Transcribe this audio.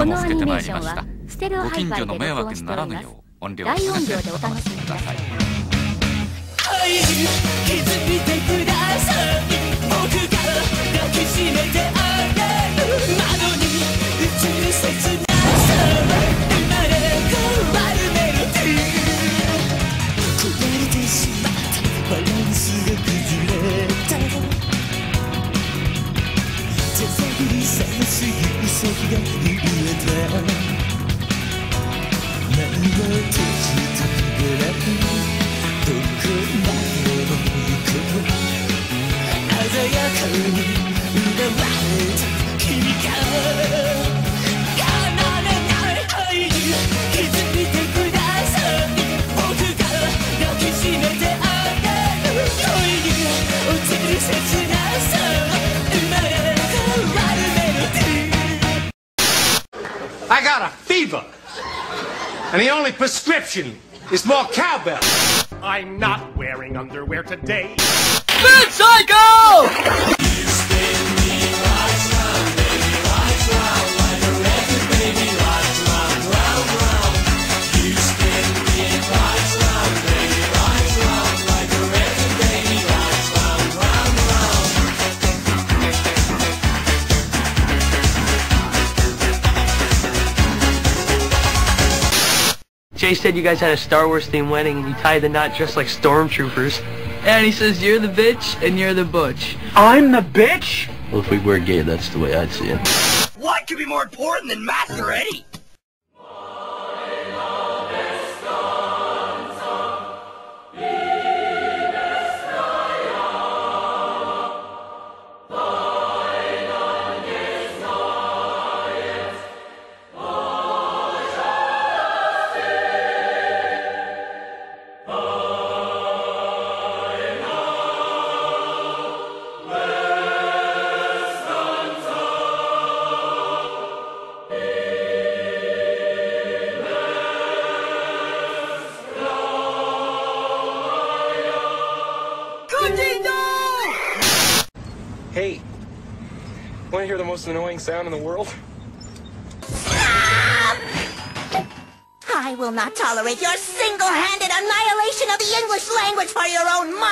夜も更けてまいりましたご近所の迷惑にならぬよう音量をてお楽しみください。はい気づいてください。I got a fever. And the only prescription is more cowbell. I'm not wearing underwear today. Jay said you guys had a Star Wars themed wedding and you tied the knot just like stormtroopers. And he says you're the bitch and you're the butch. I'm the bitch? Well, if we were gay, that's the way I'd see it. What could be more important than Master Hey, want to hear the most annoying sound in the world? I will not tolerate your single-handed annihilation of the English language for your own Eddy!